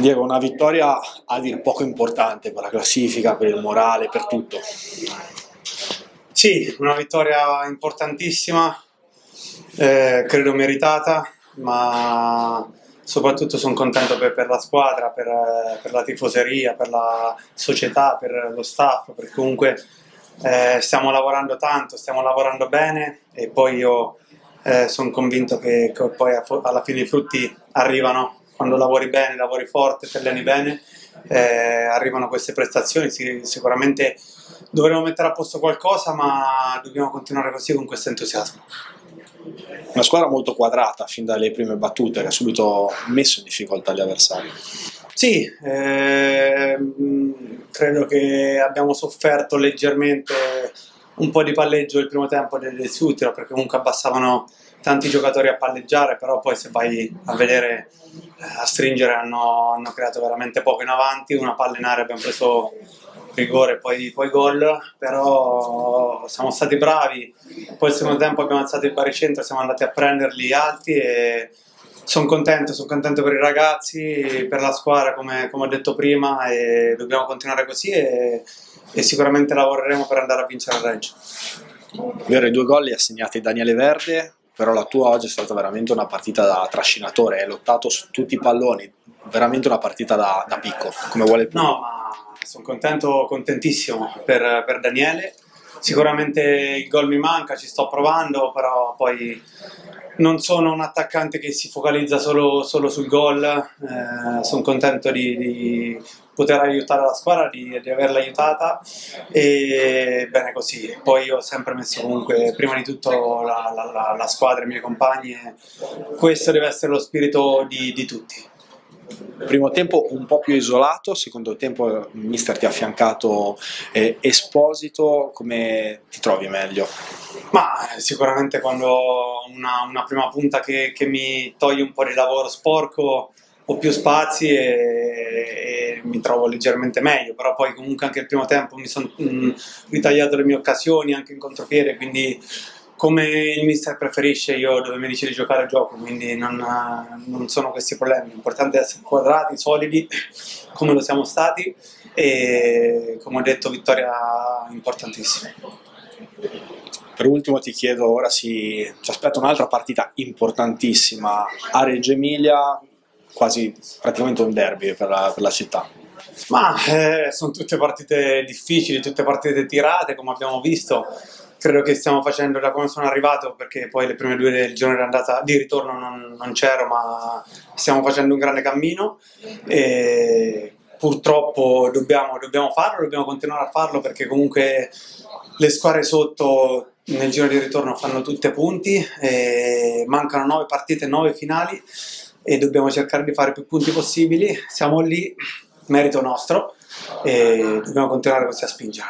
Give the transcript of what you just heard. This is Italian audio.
Diego, una vittoria a dir poco importante per la classifica, per il morale, per tutto. Sì, una vittoria importantissima, eh, credo meritata, ma soprattutto sono contento per, per la squadra, per, per, la tifoseria, per la società, per lo staff, perché comunque eh, stiamo lavorando tanto, stiamo lavorando bene e poi io eh, sono convinto che, che poi alla fine i frutti arrivano quando lavori bene, lavori forte, ti alleni bene, eh, arrivano queste prestazioni, sì, sicuramente dovremo mettere a posto qualcosa, ma dobbiamo continuare così con questo entusiasmo. Una squadra molto quadrata fin dalle prime battute che ha subito messo in difficoltà gli avversari. Sì, eh, credo che abbiamo sofferto leggermente un po' di palleggio il primo tempo del Sutiro perché comunque abbassavano tanti giocatori a palleggiare, però poi se vai a vedere, eh, a stringere hanno, hanno creato veramente poco in avanti, una palla in area abbiamo preso rigore poi, poi gol, però siamo stati bravi, poi il secondo tempo abbiamo alzato il baricentro, siamo andati a prenderli alti e sono contento, sono contento per i ragazzi, per la squadra come, come ho detto prima e dobbiamo continuare così e, e sicuramente lavoreremo per andare a vincere il Reggio. Vero, i due gol li ha segnati Daniele Verde, però la tua oggi è stata veramente una partita da trascinatore, hai lottato su tutti i palloni, veramente una partita da, da picco, come vuole il pubblico. No, ma sono contento, contentissimo per, per Daniele, sicuramente il gol mi manca, ci sto provando, però poi non sono un attaccante che si focalizza solo, solo sul gol, eh, sono contento di, di, poter aiutare la squadra, di, di, averla aiutata e bene così. Poi ho sempre messo comunque prima di tutto la, la, la, la squadra, i miei compagni, questo deve essere lo spirito di, di tutti. Primo tempo un po' più isolato, secondo tempo il mister ti ha affiancato eh, Esposito, come ti trovi meglio? Ma eh, sicuramente quando una, una prima punta che, che, mi toglie un po' di lavoro sporco ho più spazi e, e, mi trovo leggermente meglio, però poi comunque anche il primo tempo mi sono mm, ritagliato le mie occasioni anche in contropiede, quindi come il mister preferisce io dove mi dice di giocare gioco, quindi non, non sono questi problemi, l'importante è essere quadrati, solidi, come lo siamo stati e come ho detto vittoria importantissima. Per ultimo ti chiedo, ora si, ci aspetta un'altra partita importantissima a Reggio Emilia, quasi praticamente un derby per la, per la città. Ma eh, sono tutte partite difficili, tutte partite tirate come abbiamo visto credo che stiamo facendo da come sono arrivato perché poi le prime due del giorno di, andata, di ritorno non, non c'ero ma stiamo facendo un grande cammino e purtroppo dobbiamo, dobbiamo farlo, dobbiamo continuare a farlo perché comunque le squadre sotto nel giro di ritorno fanno tutte punti, mancano nove partite, nove finali e dobbiamo cercare di fare più punti possibili. Siamo lì, merito nostro e dobbiamo continuare così a spingere.